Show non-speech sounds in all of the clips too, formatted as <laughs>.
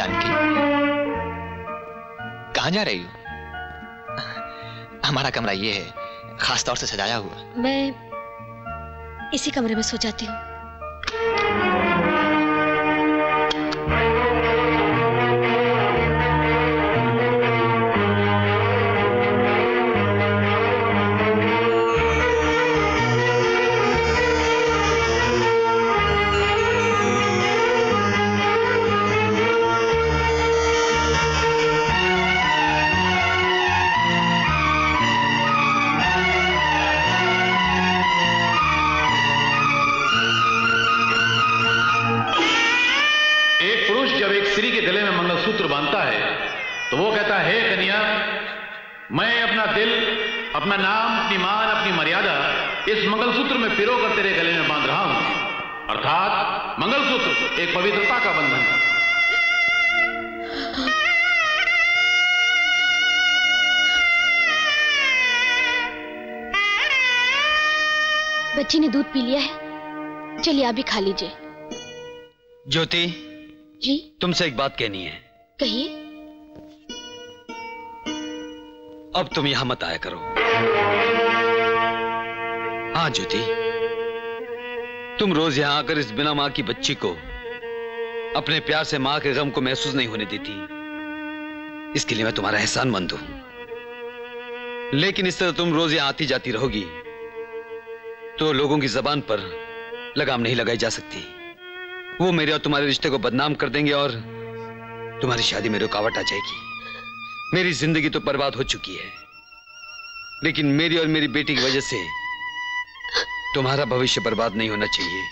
जानकी कहाँ जा रही हो? हमारा कमरा ये है खास तौर से सजाया हुआ। मैं इसी कमरे में सो जाती हूँ। तो वो कहता है "हे कन्या मैं अपना दिल अपना नाम अपनी मान अपनी मर्यादा इस मंगलसूत्र में पिरो कर तेरे गले में बाँध रहा हूँ। अर्थात मंगलसूत्र एक पवित्रता का बंधन बच्ची ने दूध पी लिया है। चलिए आप भी खा लीजिए। ज्योति जी? तुमसे एक बात कहनी है। कहिए। अब तुम यहाँ मत आया करो। हाँ ज्योति। तुम रोज यहाँ आकर इस बिना माँ की बच्ची को अपने प्यार से माँ के गम को महसूस नहीं होने देती। इसके लिए मैं तुम्हारा एहसान मंद हूँ। लेकिन इस तरह तुम रोज यहाँ आती जाती रहोगी तो लोगों की जबान पर लगाम नहीं लगाई जा सकती। वो मेरे और तुम्हारे रिश्ते को बदनाम कर देंगे और तुम्हारी शादी में रुकावट आ जाएगी। मेरी ज़िंदगी तो बर्बाद हो चुकी है। लेकिन मेरी और मेरी बेटी की वजह से तुम्हारा भविष्य बर्बाद नहीं होना चाहिए।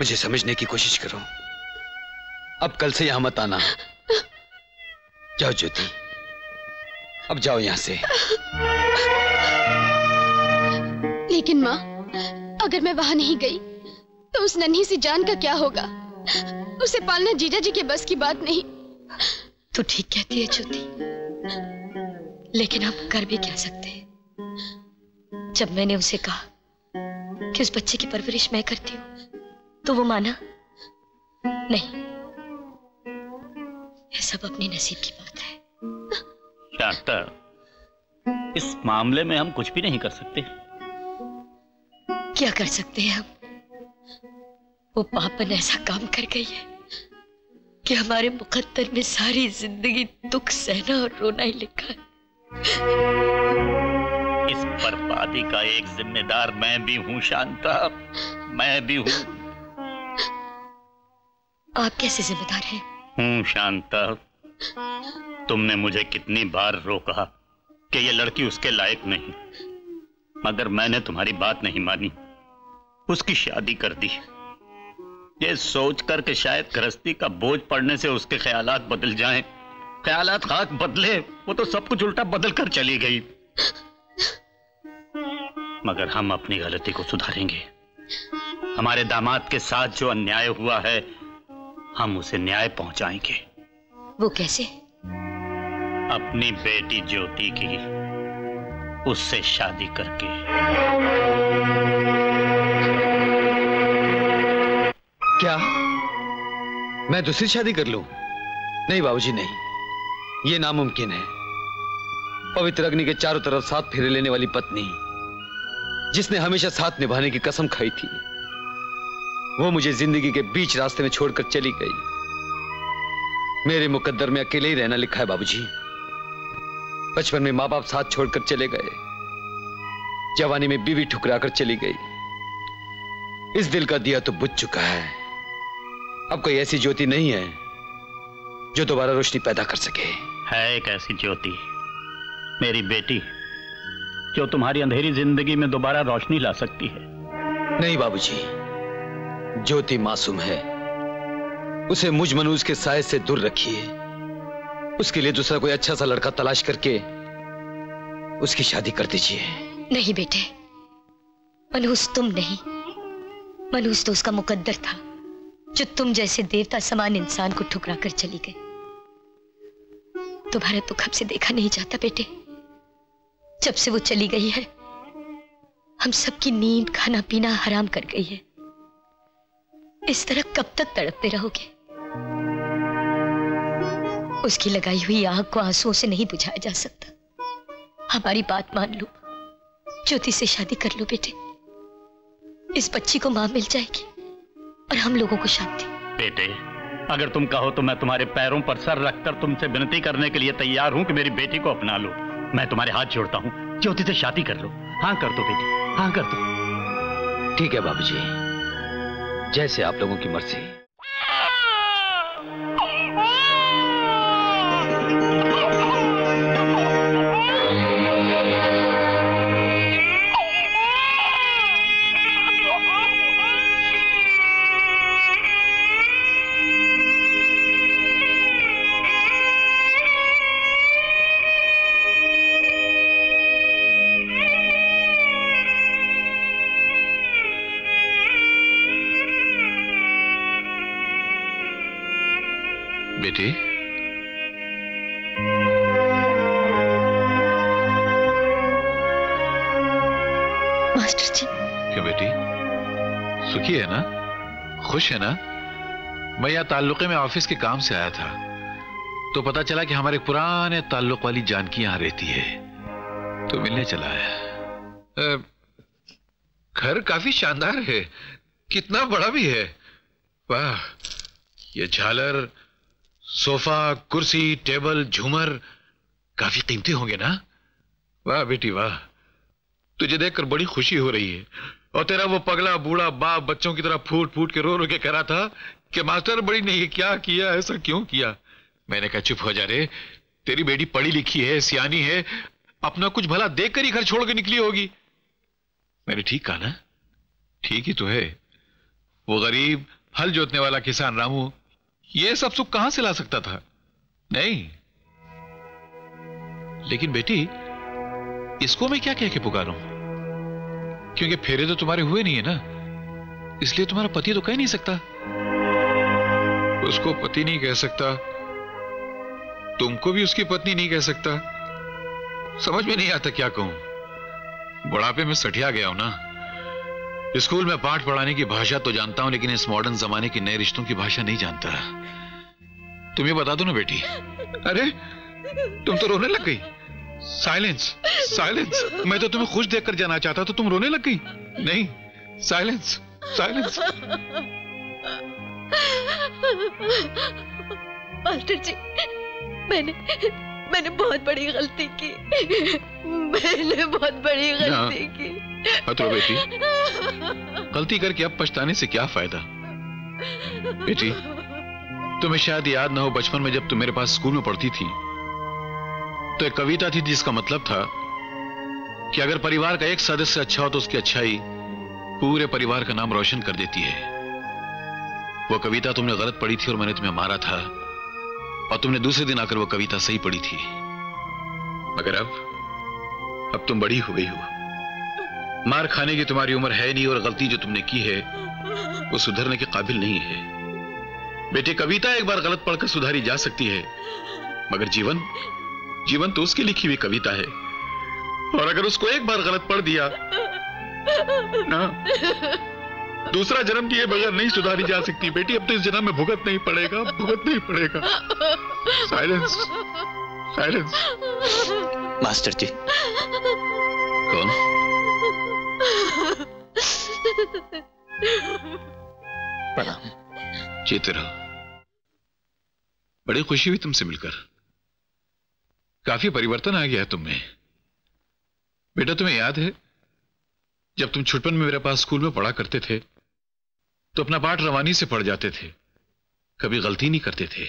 मुझे समझने की कोशिश करो। अब कल से यहाँ मत आना। जाओ ज्योति। अब जाओ यहाँ से। लेकिन माँ, अगर मैं वहाँ नहीं गई तो उस नन्ही सी जान का क्या होगा? उसे पालना जीजा जी के बस की बात नहीं। तू ठीक कहती है ज्योति लेकिन हम कर भी क्या सकते हैं? जब मैंने उसे कहा कि उस बच्चे की परवरिश मैं करती हूँ तो वो माना नहीं ये सब अपने नसीब की बात है। डॉक्टर इस मामले में हम कुछ भी नहीं कर सकते। क्या कर सकते हैं हम? वो पापन ऐसा काम कर गई है कि हमारे मुकद्दर में सारी ज़िंदगी दुख सहना और रोना ही लिखा है। इस बर्बादी का एक जिम्मेदार मैं भी हूँ शांता। मैं भी हूँ। आप कैसे जिम्मेदार हैं? हूँ शांता। तुमने मुझे कितनी बार रोका कि ये लड़की उसके लायक नहीं। मगर मैंने तुम्हारी बात नहीं मानी। उसकी शादी कर दी। ये सोचकर कि शायद गृहस्थी का बोझ पड़ने से उसके ख्यालात बदल जाएँ। ख्यालात खाक बदले वो तो सब कुछ उल्टा बदल कर चली गई। मगर हम अपनी गलती को सुधारेंगे। हमारे दामाद के साथ जो अन्याय हुआ है हम उसे न्याय पहुंचाएँगे। वो कैसे? अपनी बेटी ज्योति की उससे शादी करके। क्या? मैं दूसरी शादी कर लूँ। नहीं, बाबूजी, नहीं। ये नामुमकिन है। पवित्र अग्नि के चारों तरफ़ साथ फेरे लेने वाली पत्नी, जिसने हमेशा साथ निभाने की कसम खाई थी, वो मुझे ज़िंदगी के बीच रास्ते में छोड़कर चली गई। मेरे मुकद्दर में अकेले ही रहना लिखा है, बाबूजी। बचपन में माँ बाप साथ छोड़कर चले गए। जवानी में बीवी ठुकराकर चली गई। इस दिल का दिया तो बुझ चुका है। अब कोई ऐसी ज्योति नहीं है जो दोबारा रोशनी पैदा कर सके। है एक ऐसी ज्योति मेरी बेटी जो तुम्हारी अंधेरी ज़िंदगी में दोबारा रोशनी ला सकती है। नहीं बाबूजी ज्योति मासूम है। उसे मुझ मनुष्य के साय से दूर रखिए। उसके लिए दूसरा कोई अच्छा सा लड़का तलाश करके उसकी शादी कर दीजिए। नहीं बेटे मनहूस तुम नहीं। मनहूस तो उसका मुकद्दर था। जो तुम जैसे देवता समान इंसान को ठुकरा कर चली गई। तुम्हारा दुख अब से देखा नहीं जाता बेटे। जब से वो चली गई है, हम सबकी नींद खाना पीना हराम कर गई है। इस तरह कब तक तड़पते रहोगे? उसकी लगाई हुई आग को आंसुओं से नहीं बुझाया जा सकता। हमारी बात मान लो। ज्योति से शादी कर लो बेटे। इस बच्ची को माँ मिल जाएगी। और हम लोगों को शांति। बेटे अगर तुम कहो तो मैं तुम्हारे पैरों पर सर रखकर तुमसे विनती करने के लिए तैयार हूँ कि मेरी बेटी को अपना लो। मैं तुम्हारे हाथ जोड़ता हूँ। ज्योति से शादी कर लो। हाँ कर दो बेटी हाँ कर दो। ठीक है बाबूजी। जैसे आप लोगों की मर्ज़ी। बेटी? मास्टर जी क्यों बेटी? सुखी है ना? खुश है ना? मैं यहाँ ताल्लुके में ऑफ़िस के काम से आया था। तो पता चला कि हमारे पुराने ताल्लुक वाली जानकी यहाँ रहती है। तो मिलने चला आया। घर काफ़ी शानदार है। कितना बड़ा भी है। वाह ये झालर सोफा, कुर्सी, टेबल, झूमर, काफ़ी कीमती होंगे ना? वाह बेटी, वाह। तुझे देखकर बड़ी खुशी हो रही है। और तेरा वो पगला, बूढ़ा बाप बच्चों की तरह फूट फूट के रो रो के कह रहा था कि मास्टर बड़ी नहीं क्या किया, ऐसा क्यों किया? मैंने कहा, चुप हो जा रे। तेरी बेटी पढ़ी लिखी है, सियानी है। अपना कुछ भला देख कर ही घर छोड़ के निकली होगी। मैंने ठीक कहा ना? ठीक ही तो है। वो गरीब, हल जोतने वाला किसान रामू ये सब सुख कहाँ से ला सकता था? नहीं। लेकिन बेटी, इसको मैं क्या कह के पुकारूं? क्योंकि फेरे तो तुम्हारे हुए नहीं है ना? इसलिए तुम्हारा पति तो कह नहीं सकता। उसको पति नहीं कह सकता। तुमको भी उसकी पत्नी नहीं कह सकता। समझ में नहीं आता क्या कहूँ। बुढ़ापे में सठिया गया हूँ ना। स्कूल में पाठ पढ़ाने की भाषा तो जानता हूँ लेकिन इस मॉडर्न जमाने के नए रिश्तों की भाषा नहीं जानता। तुम ये बता दो ना बेटी। अरे तुम तो रोने लग गई। साइलेंस साइलेंस मैं तो तुम्हें खुश देखकर जाना चाहता तो तुम रोने लग गई। नहीं साइलेंस साइलेंस मास्टर जी मैंने मैंने बहुत बड़ी गलती की। मैंने बहुत बड़ी गलती की। मत बेटी, गलती करके अब पछताने से क्या फ़ायदा? बेटी, तुम्हें शायद याद ना हो, बचपन में जब तुम मेरे पास स्कूल में पढ़ती थी तो एक कविता थी जिसका मतलब था कि अगर परिवार का एक सदस्य अच्छा हो तो उसकी अच्छाई पूरे परिवार का नाम रोशन कर देती है। वो कविता तुमने गलत पढ़ी थी और मैंने तुम्हें मारा था, और तुमने दूसरे दिन आकर वो कविता सही पढ़ी थी। मगर अब अब तुम बड़ी हो गई हो। मार खाने की तुम्हारी उम्र है नहीं और गलती जो तुमने की है वो सुधरने के काबिल नहीं है। बेटे कविता एक बार गलत पढ़कर सुधारी जा सकती है मगर जीवन जीवन तो उसकी लिखी हुई कविता है। और अगर उसको एक बार गलत पढ़ दिया ना? दूसरा जन्म दिए बगैर नहीं सुधारी जा सकती। बेटी अब तो इस जन्म में भुगत नहीं पड़ेगा भुगत नहीं पड़ेगा। Silence silence master ji. कौन? प्रणाम। जीते रहो। बड़ी खुशी हुई तुमसे मिलकर। काफ़ी परिवर्तन आ गया है तुम में बेटा, तुम्हें याद है, जब तुम छुटपन में मेरे पास स्कूल में पढ़ा करते थे तो अपना पाठ रवानी से पढ़ जाते थे। कभी गलती नहीं करते थे।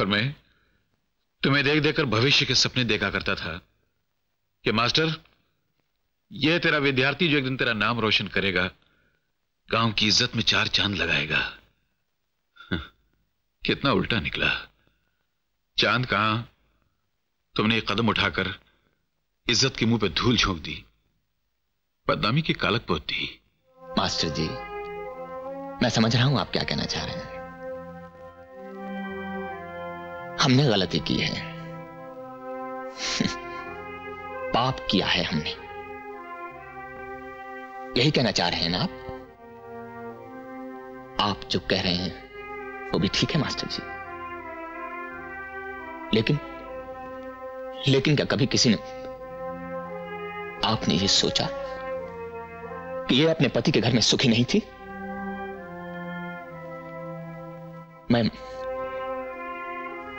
और मैं तुम्हें देख देखकर भविष्य के सपने देखा करता था कि मास्टर यह तेरा विद्यार्थी जो एक दिन तेरा नाम रोशन करेगा, गाँव की इज़्ज़त में चार चाँद लगाएगा। कितना उल्टा निकला। चाँद कहाँ? तुमने एक कदम उठाकर इज़्ज़त के मुँह पे धूल झोंक दी। बदनामी की कालक पोत दी मास्टर जी, मैं समझ रहा हूँ आप क्या कहना चाह रहे हैं। हमने गलती की है। <laughs> पाप किया है हमने। यही कहना चाह रहे हैं ना आप? आप जो कह रहे हैं, वो भी ठीक है, मास्टर जी। लेकिन लेकिन क्या कभी किसी ने, आपने ये सोचा कि ये अपने पति के घर में सुखी नहीं थी? मैं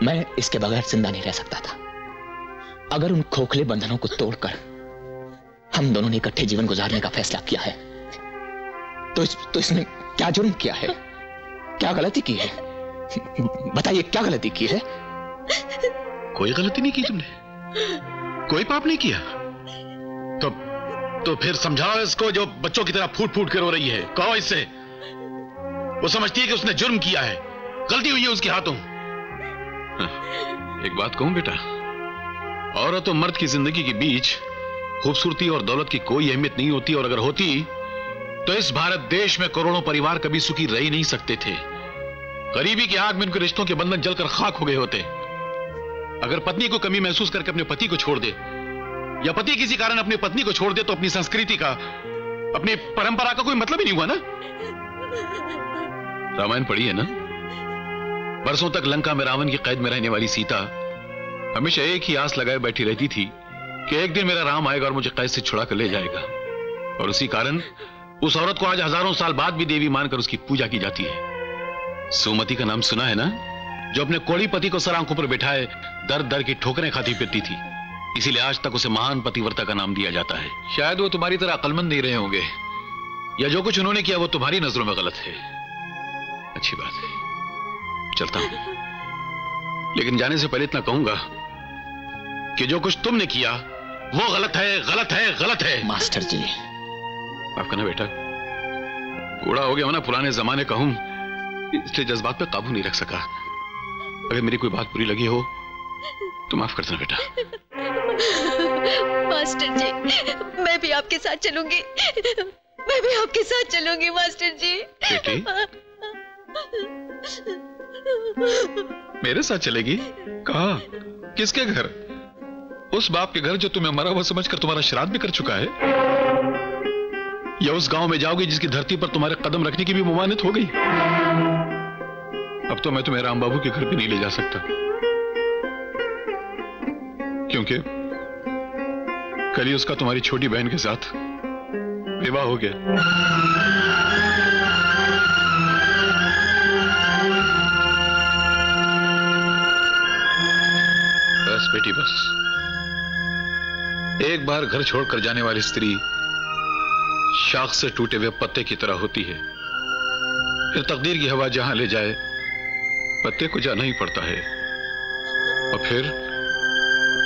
मैं इसके बगैर ज़िंदा नहीं रह सकता था। अगर उन खोखले बंधनों को तोड़कर हम दोनों ने इकट्ठे जीवन गुजारने का फैसला किया है। तो इस, तो इसने क्या जुर्म किया है? क्या गलती की है? बताइए क्या गलती की है? कोई गलती नहीं की तुमने? कोई पाप नहीं किया? तो तो फिर समझाओ इसको जो बच्चों की तरह फूट फूट के रो रही है। कहो इससे। वो समझती है कि उसने जुर्म किया है। गलती हुई है उसके हाथों। हाँ, एक बात कहूँ बेटा। औरत और मर्द की ज़िंदगी के बीच खूबसूरती और दौलत की कोई अहमियत नहीं होती, और अगर होती तो इस भारत देश में करोड़ों परिवार कभी सुखी रह नहीं सकते थे। गरीबी की आग में उनके रिश्तों के बंधन जलकर खाक हो गए होते। अगर पत्नी को कमी महसूस करके अपने पति को छोड़ दे, या पति किसी कारण अपनी पत्नी को छोड़ दे तो अपनी संस्कृति का, अपनी परंपरा का कोई मतलब ही नहीं हुआ ना? रामायण पढ़ी है ना? बरसों तक लंका में रावण की कैद में रहने वाली सीता हमेशा एक ही आस लगाए बैठी रहती थी। कि एक दिन मेरा राम आएगा और मुझे कैद से छुड़ा कर ले जाएगा। और उसी कारण उस औरत को आज हज़ारों साल बाद भी देवी मानकर उसकी पूजा की जाती है। सुमति का नाम सुना है ना? जो अपने कोड़ी पति को सर आँखों पर बिठाए, दर दर की ठोकरें खाती पीती थी। इसीलिए आज तक उसे महान पतिव्रता का नाम दिया जाता है। शायद वो तुम्हारी तरह अकलमंद नहीं रहे होंगे, या जो कुछ उन्होंने किया वो तुम्हारी नज़रों में गलत है। अच्छी बात है। चलता हूँ। लेकिन जाने से पहले इतना कहूँगा कि जो कुछ तुमने किया वो गलत है गलत है गलत है। मास्टर जी। माफ़ करना बेटा। बूढ़ा हो गया ना पुराने जमाने का हूँ। इसलिए जज्बात पे काबू नहीं रख सका। अगर मेरी कोई बात बुरी लगी हो तो माफ़ कर देना बेटा। मास्टर जी मैं भी आपके साथ चलूँगी। मैं भी आपके साथ चलूँगी मास्टर जी। बेटी मेरे साथ चलेगी? कहा? किसके घर? उस बाप के घर जो तुम्हें मरा हुआ समझकर तुम्हारा श्राद्ध भी कर चुका है? या उस गाँव में जाओगे जिसकी धरती पर तुम्हारे कदम रखने की भी मुमानित हो गई? अब तो मैं तुम्हें राम बाबू के घर भी नहीं ले जा सकता। क्योंकि कल ही उसका तुम्हारी छोटी बहन के साथ विवाह हो गया। बस बेटी, बस। एक बार घर छोड़कर जाने वाली स्त्री शाख से टूटे हुए पत्ते की तरह होती है। फिर तकदीर की हवा जहाँ ले जाए, पत्ते को जाना ही पड़ता है। और फिर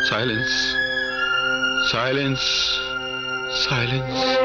साइलेंस साइलेंस साइलेंस।